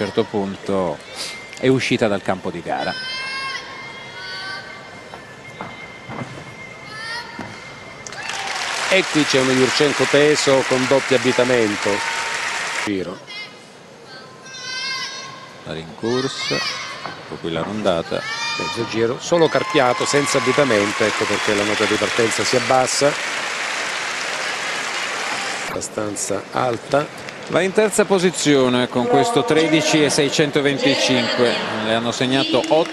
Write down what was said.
certo punto è uscita dal campo di gara. E qui c'è uno Jurchenko teso con doppio abitamento. Giro. La rincorsa, ecco qui la rondata. Mezzo giro, solo carpiato, senza abitamento, ecco perché la nota di partenza si abbassa. Abbastanza alta. Va in terza posizione con questo 13 e 625, le hanno segnato 8.